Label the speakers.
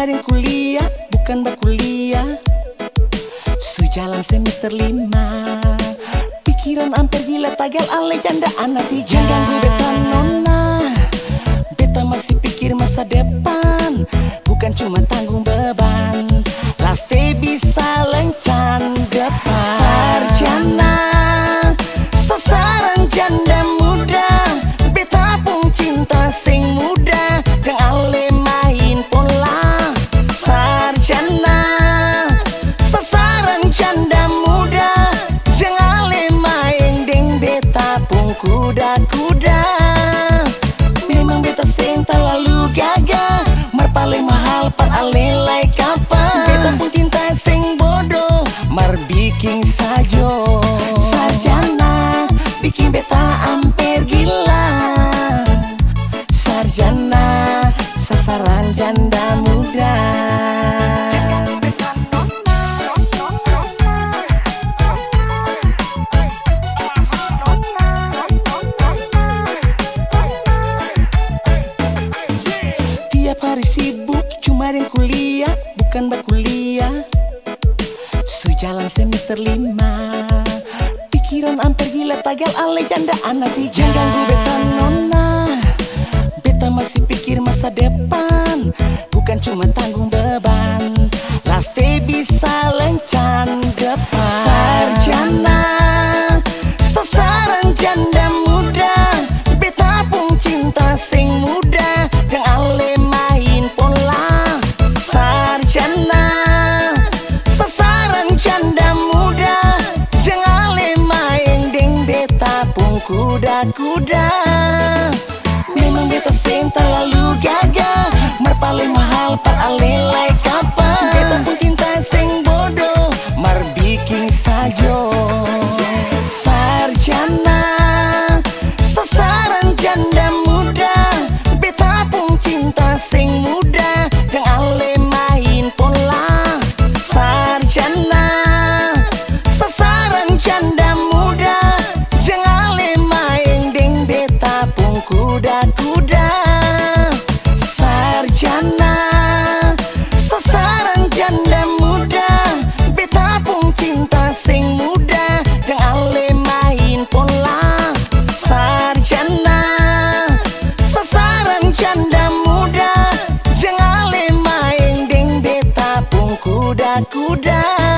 Speaker 1: kemarin kuliah bukan berkuliah. Sejalan semester lima Pikiran amper gila tagal ale janda anak tiga Jangan gue betano kuda-kuda jalan semester lima. Pikiran amper gila tagal ale janda anak di jangan gue betanon kuda.